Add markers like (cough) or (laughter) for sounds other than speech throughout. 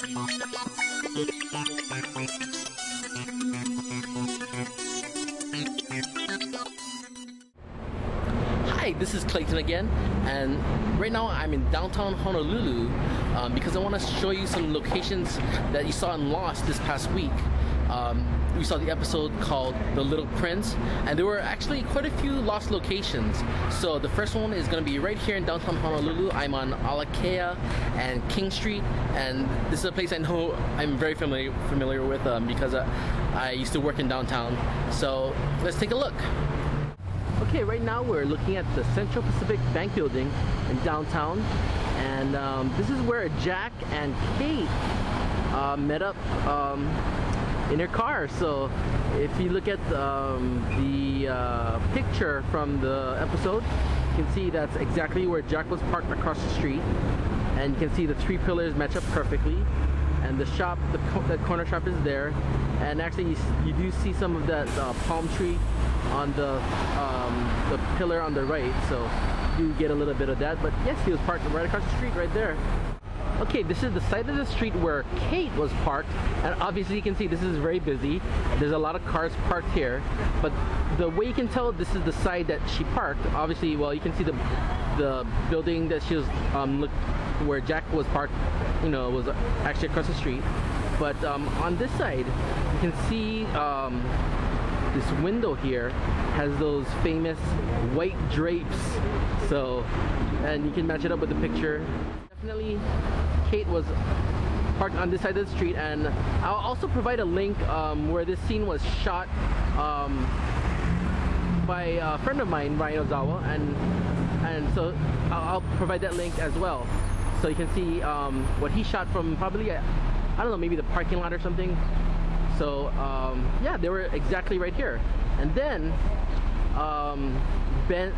Hi, this is Clayton again, and right now I'm in downtown Honolulu um, because I want to show you some locations that you saw in Lost this past week. Um, we saw the episode called The Little Prince, and there were actually quite a few lost locations. So the first one is going to be right here in downtown Honolulu. I'm on Alakea and King Street, and this is a place I know I'm very familiar familiar with um, because uh, I used to work in downtown. So let's take a look. Okay, right now we're looking at the Central Pacific Bank Building in downtown, and um, this is where Jack and Kate uh, met up um, in their car. So if you look at um, the uh, picture from the episode, you can see that's exactly where Jack was parked across the street, and you can see the three pillars match up perfectly. And the shop, the, co- the corner shop is there, and actually you, you do see some of that uh, palm tree on the um, the pillar on the right, so you get a little bit of that. But yes, he was parked right across the street, right there. Okay, this is the side of the street where Kate was parked, and obviously you can see this is very busy. There's a lot of cars parked here, but the way you can tell this is the side that she parked. Obviously, well, you can see the the building that she was um, look, where Jack was parked. You know, was actually across the street. But um, on this side, you can see um, this window here has those famous white drapes. So, and you can match it up with the picture. Definitely, Kate was parked on this side of the street, and I'll also provide a link um, where this scene was shot um, by a friend of mine, Ryan Ozawa, and and so I'll, I'll provide that link as well, so you can see um, what he shot from probably I I don't know maybe the parking lot or something. So um, yeah, they were exactly right here. And then um, Ben,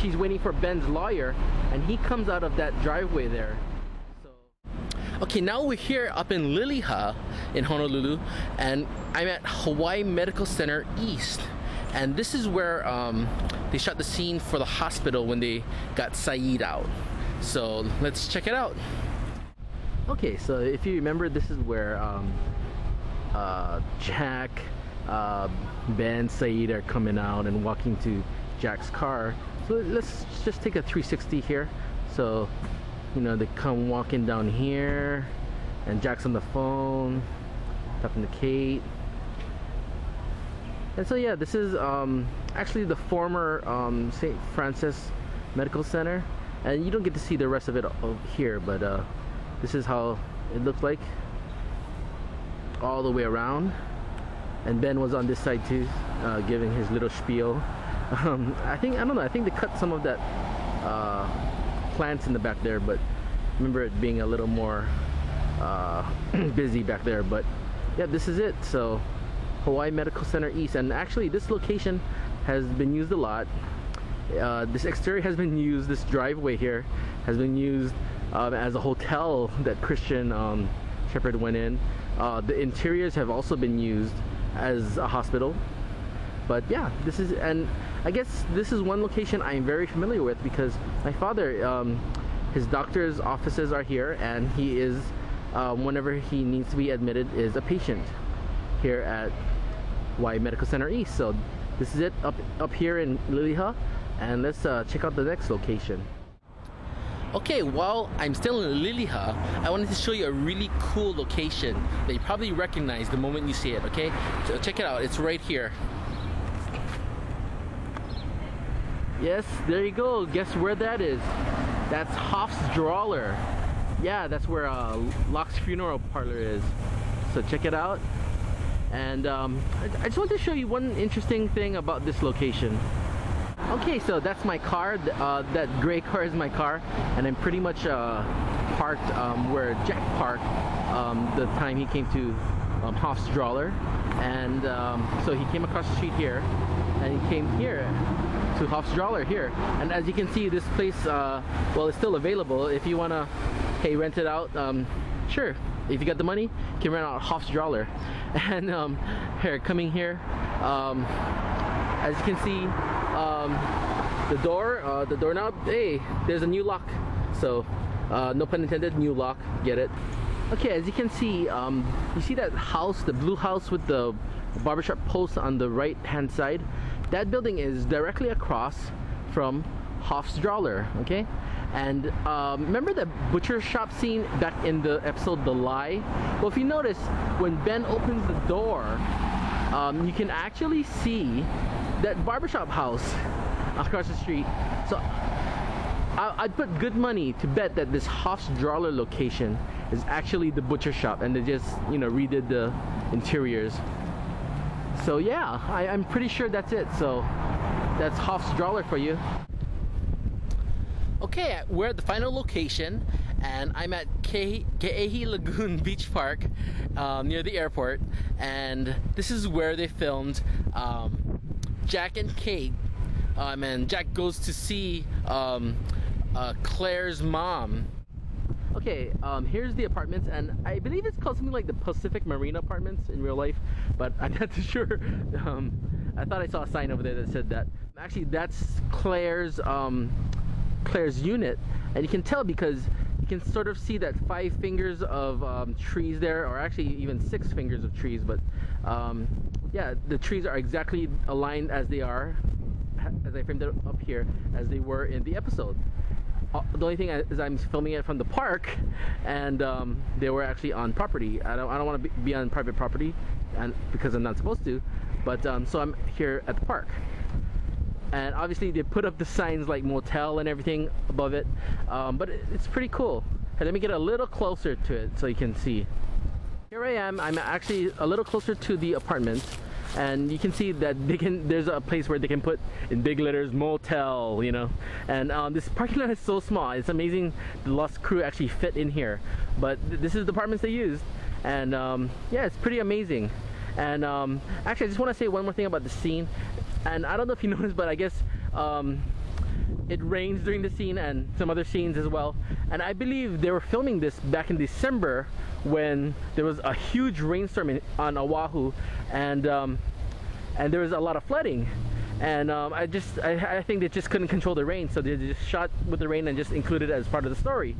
she's waiting for Ben's lawyer, and he comes out of that driveway there. So. Okay, now we're here up in Liliha in Honolulu, and I'm at Hawaii Medical Center East. And this is where um, they shot the scene for the hospital when they got Sayid out. So let's check it out. Okay, so if you remember, this is where um, uh, Jack, uh, Ben, Sayid are coming out and walking to Jack's car. So let's just take a 360 here. So, you know, they come walking down here, and Jack's on the phone, talking to Kate. And so, yeah, this is um, actually the former um, St. Francis Medical Center. And you don't get to see the rest of it here, but uh, this is how it looks like all the way around and Ben was on this side too uh, giving his little spiel. (laughs) Um, I think I don't know I think they cut some of that uh, plants in the back there but remember it being a little more uh, (clears throat) busy back there but yeah this is it. So Hawaii Medical Center East and actually this location has been used a lot. Uh, this exterior has been used this driveway here has been used um, as a hotel that Christian um, Shephard went in. Uh, the interiors have also been used as a hospital. But yeah this is and I guess this is one location I'm very familiar with because my father um, his doctor's offices are here and he is um, whenever he needs to be admitted is a patient here at Hawaii Medical Center East. So this is it up up here in Liliha and let's uh, check out the next location Okay, while I'm still in Liliha, I wanted to show you a really cool location that you probably recognize the moment you see it, okay? So check it out, it's right here. Yes, there you go. Guess where that is? That's Hoffs/Drawlar. Yeah, that's where uh, Locke's Funeral Parlor is. So check it out. And um, I, I just want to show you one interesting thing about this location. Okay, so that's my car. Uh, that gray car is my car, and I'm pretty much uh, parked um, where Jack parked um, the time he came to um, and um, so he came across the street here, and he came here to Hoffs/Drawlar here. And as you can see, this place, uh, well, it's still available. If you wanna, hey, rent it out, um, sure. If you got the money, you can rent out Hoffs/Drawlar. (laughs) And um, here, coming here, as you can see um, the door uh, the doorknob hey there's a new lock so uh, no pun intended new lock get it Okay, as you can see, um, you see that house, the blue house with the barbershop post on the right hand side? That building is directly across from Hoffs/Drawlar, okay? And um, remember the butcher shop scene back in the episode The Lie? Well, if you notice, when Ben opens the door, um, you can actually see that barbershop house across the street. So I, would put good money to bet that this Hoffs/Drawlar location is actually the butcher shop and they just, you know, redid the interiors. So yeah, I, am pretty sure that's it. So that's Hoffs/Drawlar for you. Okay, we're at the final location and I'm at Ke Ke'ehi Lagoon (laughs) Beach Park um, near the airport and this is where they filmed um, Jack and Kate um, and Jack goes to see um, uh, Claire's mom. Okay, um, here's the apartments, and I believe it's called something like the Pacific Marina Apartments in real life, but (laughs) I'm not too sure. Um, I thought I saw a sign over there that said that. Actually, that's Claire's um, Claire's unit, and you can tell because you can sort of see that five fingers of um, trees there, or actually even six fingers of trees. But yeah, the trees are exactly aligned as they are, as I framed it up here, as they were in the episode. Uh, the only thing is I'm filming it from the park and um, they were actually on property. I don't, I don't want to be on private property and because I'm not supposed to but um, so I'm here at the park. And obviously they put up the signs like motel and everything above it um, but it's pretty cool. And let me get a little closer to it so you can see here I am. I'm actually a little closer to the apartment and you can see that they can there's a place where they can put in big letters motel you know? And um, this parking lot is so small. It's amazing the lost crew actually fit in here. But th this is the apartments they used and um, yeah it's pretty amazing. And um, actually I just want to say one more thing about the scene. And I don't know if you (laughs) noticed but I guess um, it rains during the scene and some other scenes as well. And I believe they were filming this back in December when there was a huge rainstorm in, on Oahu and um, and there was a lot of flooding. And um, I just I, I, think they just couldn't control the rain so they just shot with the rain and just included it as part of the story.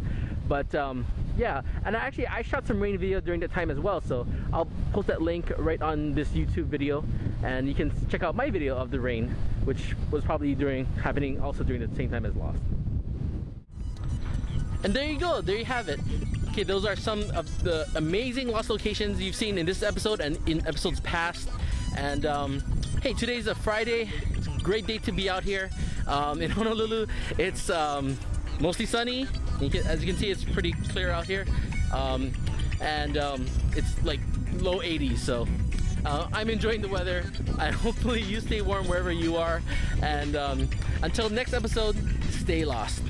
But um, yeah and actually I shot some rain video during that time as well so I'll post that link right on this YouTube video and you can check out my video of the rain which was probably during happening also during the same time as Lost. And there you go there you have it okay those are some of the amazing Lost locations you've seen in this episode and in episodes past and um, hey today's a Friday it's a great day to be out here um, in (laughs) Honolulu it's um, mostly sunny you can, as you can see, it's pretty clear out here. Um, and um, it's like low 80s, so uh, I'm enjoying the weather. I (laughs) hopefully you stay warm wherever you are. And um, until next episode, stay lost.